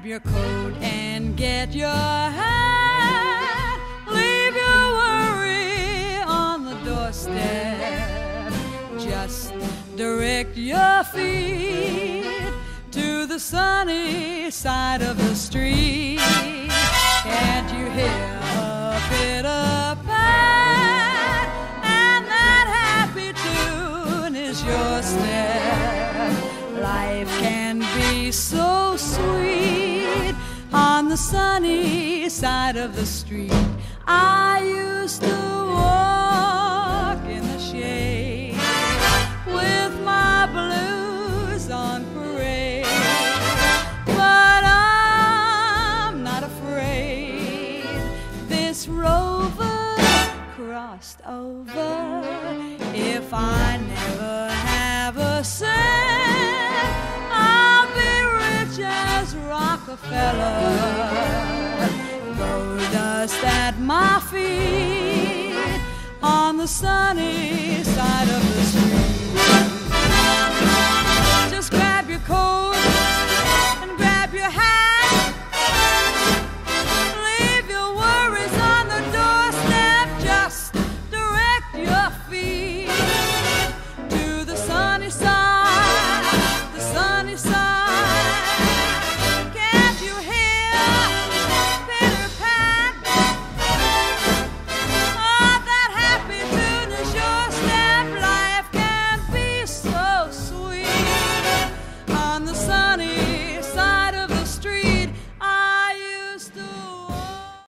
grab your coat and get your hat. Leave your worry on the doorstep. Just direct your feet to the sunny side of the street. Can't you hear a pitter pat? And that happy tune is your step. Life can be so sweet on the sunny side of the street. I used to walk in the shade with my blues on parade. But I'm not afraid. This rover crossed over. If I Rockefeller. Gold dust at my feet on the sunny side of the.